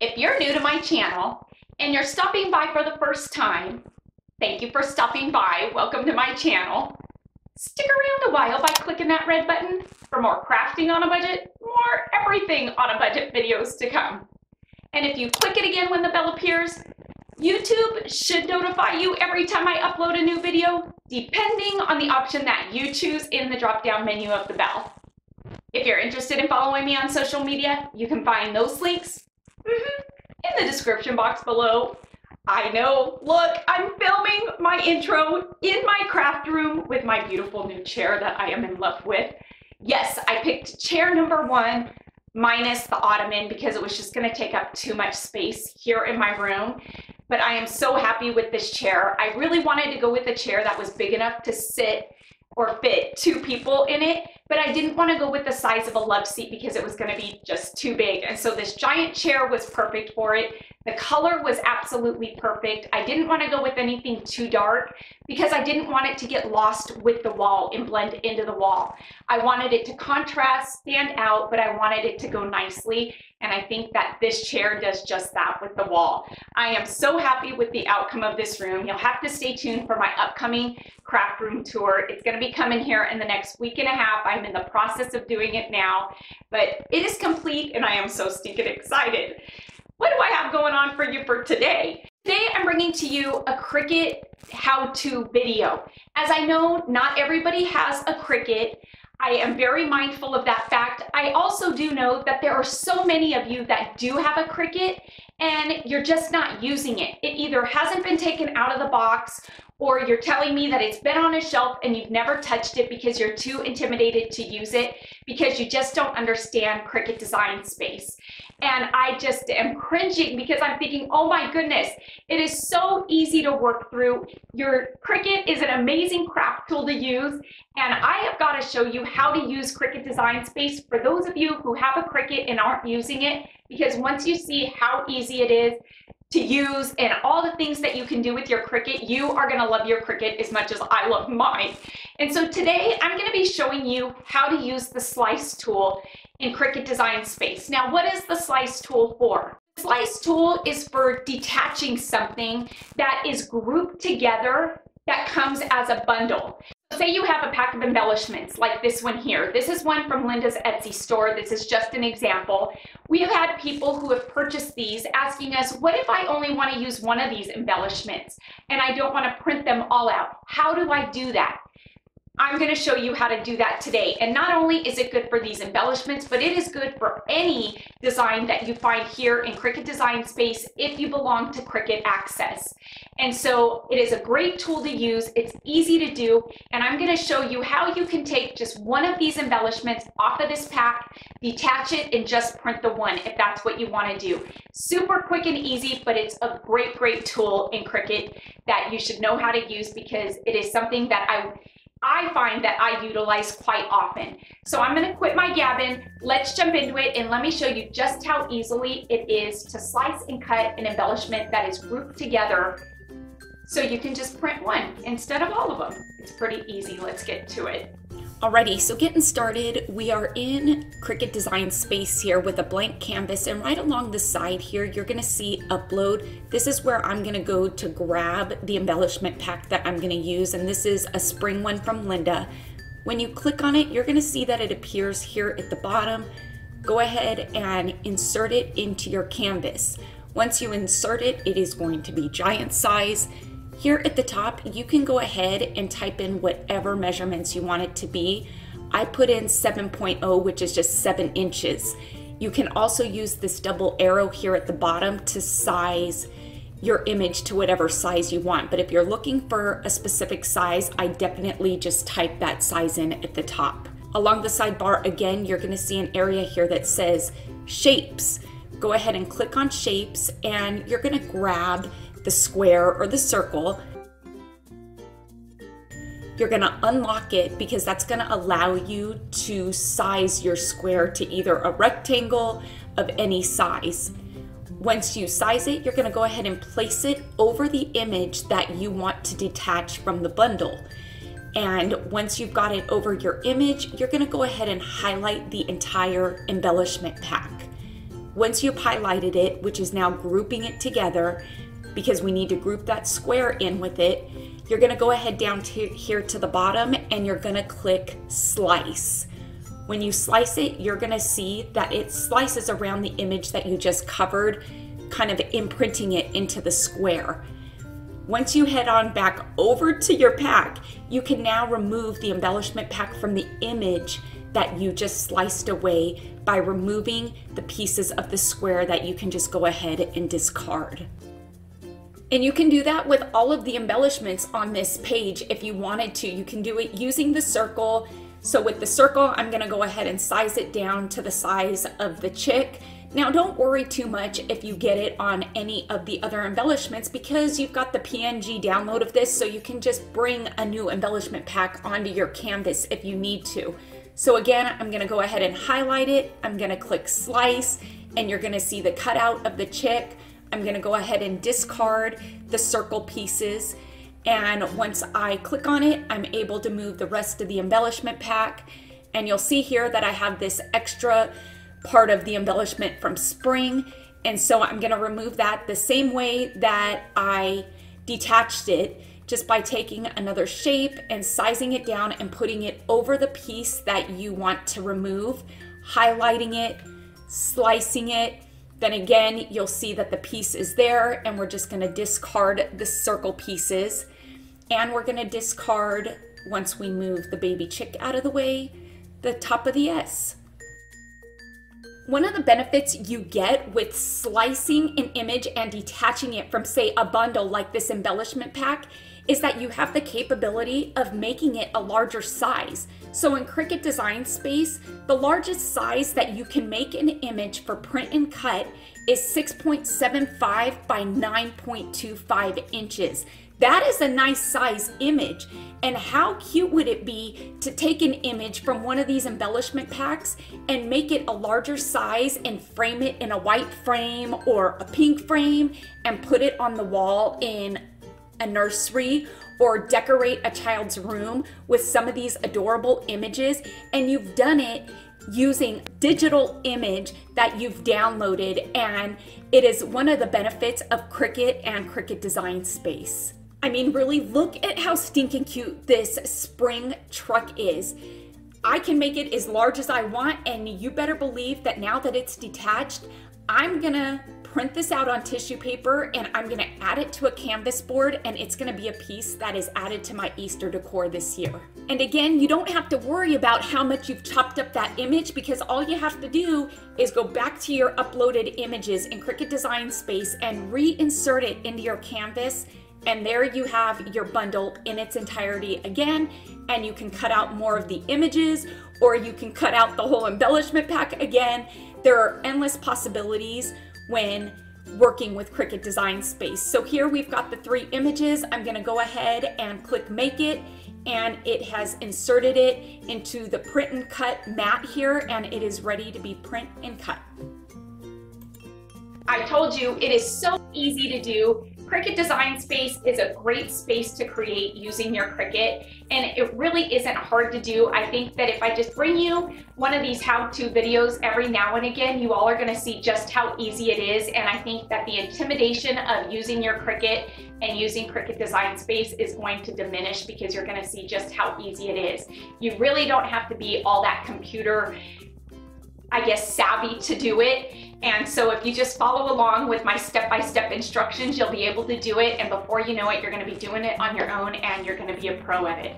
If you're new to my channel and you're stopping by for the first time, thank you for stopping by. Welcome to my channel. Stick around a while by clicking that red button for more crafting on a budget, more everything on a budget videos to come. And if you click it again when the bell appears, YouTube should notify you every time I upload a new video, depending on the option that you choose in the drop-down menu of the bell. If you're interested in following me on social media, you can find those links mm-hmm, in the description box below. I know, look, I'm filming my intro in my craft room with my beautiful new chair that I am in love with. Yes, I picked chair number one minus the ottoman because it was just gonna take up too much space here in my room. But I am so happy with this chair. I really wanted to go with a chair that was big enough to sit or fit two people in it, but I didn't want to go with the size of a love seat because it was going to be just too big. And so this giant chair was perfect for it. The color was absolutely perfect. I didn't want to go with anything too dark because I didn't want it to get lost with the wall and blend into the wall. I wanted it to contrast, stand out, but I wanted it to go nicely. And I think that this chair does just that with the wall. I am so happy with the outcome of this room. You'll have to stay tuned for my upcoming craft room tour. It's gonna be coming here in the next week and a half. I'm in the process of doing it now, but it is complete and I am so stinking excited. What do I have going on for you for today? Today I'm bringing to you a Cricut how-to video. As I know, not everybody has a Cricut. I am very mindful of that fact. I also do know that there are so many of you that do have a Cricut and you're just not using it. It either hasn't been taken out of the box or you're telling me that it's been on a shelf and you've never touched it because you're too intimidated to use it because you just don't understand Cricut design space. And I just am cringing because I'm thinking, oh my goodness, it is so easy to work through. Your Cricut is an amazing craft tool to use. And I have got to show you how to use Cricut Design Space for those of you who have a Cricut and aren't using it, because once you see how easy it is, to use and all the things that you can do with your Cricut, you are gonna love your Cricut as much as I love mine. And so today I'm gonna be showing you how to use the slice tool in Cricut Design Space. Now, what is the slice tool for? The slice tool is for detaching something that is grouped together that comes as a bundle. Say you have a pack of embellishments like this one here. This is one from Linda's Etsy store. This is just an example. We have had people who have purchased these asking us, what if I only want to use one of these embellishments and I don't want to print them all out? How do I do that? I'm going to show you how to do that today. And not only is it good for these embellishments, but it is good for any design that you find here in Cricut Design Space if you belong to Cricut Access. And so it is a great tool to use. It's easy to do. And I'm going to show you how you can take just one of these embellishments off of this pack, detach it, and just print the one if that's what you want to do. Super quick and easy, but it's a great, great tool in Cricut that you should know how to use because it is something that I I find that I utilize quite often. So I'm gonna quit my gabbing, let's jump into it and let me show you just how easily it is to slice and cut an embellishment that is grouped together so you can just print one instead of all of them. It's pretty easy, let's get to it. Alrighty, so getting started, we are in Cricut Design Space here with a blank canvas and right along the side here, you're gonna see upload. This is where I'm gonna go to grab the embellishment pack that I'm gonna use and this is a spring one from Linda. When you click on it, you're gonna see that it appears here at the bottom. Go ahead and insert it into your canvas. Once you insert it, it is going to be giant size here at the top, you can go ahead and type in whatever measurements you want it to be. I put in 7.0, which is just seven inches. You can also use this double arrow here at the bottom to size your image to whatever size you want. But if you're looking for a specific size, I definitely just type that size in at the top. Along the sidebar, again, you're gonna see an area here that says shapes. Go ahead and click on shapes and you're gonna grab the square or the circle, you're going to unlock it because that's going to allow you to size your square to either a rectangle of any size. Once you size it, you're going to go ahead and place it over the image that you want to detach from the bundle. And once you've got it over your image, you're going to go ahead and highlight the entire embellishment pack Once you've highlighted it, which is now grouping it together, because we need to group that square in with it, you're gonna go ahead down to here to the bottom and you're gonna click slice. When you slice it, you're gonna see that it slices around the image that you just covered, kind of imprinting it into the square. Once you head on back over to your pack, you can now remove the embellishment pack from the image that you just sliced away by removing the pieces of the square that you can just go ahead and discard. And you can do that with all of the embellishments on this page if you wanted to. You can do it using the circle. So with the circle, I'm gonna go ahead and size it down to the size of the chick. Now don't worry too much if you get it on any of the other embellishments because you've got the PNG download of this so you can just bring a new embellishment pack onto your canvas if you need to. So again, I'm gonna go ahead and highlight it. I'm gonna click slice and you're gonna see the cutout of the chick. I'm gonna go ahead and discard the circle pieces. And once I click on it, I'm able to move the rest of the embellishment pack. And you'll see here that I have this extra part of the embellishment from spring. And so I'm gonna remove that the same way that I detached it, just by taking another shape and sizing it down and putting it over the piece that you want to remove, highlighting it, slicing it, then again, you'll see that the piece is there and we're just gonna discard the circle pieces. And we're gonna discard, once we move the baby chick out of the way, the top of the S. One of the benefits you get with slicing an image and detaching it from, say, a bundle like this embellishment pack is that you have the capability of making it a larger size. So in Cricut Design Space, the largest size that you can make an image for print and cut is 6.75 by 9.25 inches. That is a nice size image. And how cute would it be to take an image from one of these embellishment packs and make it a larger size and frame it in a white frame or a pink frame and put it on the wall in a nursery or decorate a child's room with some of these adorable images and you've done it using digital image that you've downloaded and it is one of the benefits of Cricut and Cricut Design Space. I mean, really look at how stinking cute this spring truck is. I can make it as large as I want and you better believe that now that it's detached, I'm gonna print this out on tissue paper and I'm gonna add it to a canvas board and it's gonna be a piece that is added to my Easter decor this year. And again, you don't have to worry about how much you've chopped up that image because all you have to do is go back to your uploaded images in Cricut Design Space and reinsert it into your canvas and there you have your bundle in its entirety again and you can cut out more of the images or you can cut out the whole embellishment pack again. There are endless possibilities when working with Cricut Design Space. So here we've got the three images. I'm gonna go ahead and click make it and it has inserted it into the print and cut mat here and it is ready to be print and cut. I told you it is so easy to do. Cricut Design Space is a great space to create using your Cricut and it really isn't hard to do. I think that if I just bring you one of these how-to videos every now and again, you all are gonna see just how easy it is and I think that the intimidation of using your Cricut and using Cricut Design Space is going to diminish because you're gonna see just how easy it is. You really don't have to be all that computer I guess, savvy to do it. And so if you just follow along with my step-by-step -step instructions, you'll be able to do it. And before you know it, you're gonna be doing it on your own and you're gonna be a pro at it.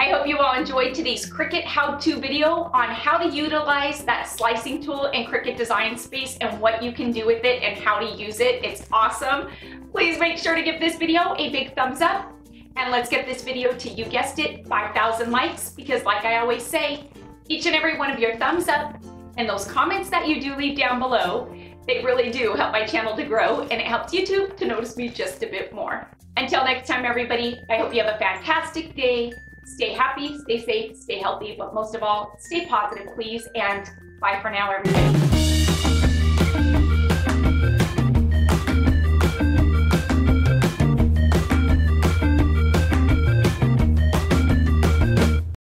I hope you all enjoyed today's Cricut how-to video on how to utilize that slicing tool in Cricut Design Space and what you can do with it and how to use it. It's awesome. Please make sure to give this video a big thumbs up and let's get this video to, you guessed it, 5,000 likes because like I always say, each and every one of your thumbs up and those comments that you do leave down below, they really do help my channel to grow and it helps YouTube to notice me just a bit more. Until next time, everybody, I hope you have a fantastic day. Stay happy, stay safe, stay healthy, but most of all, stay positive, please. And bye for now, everybody.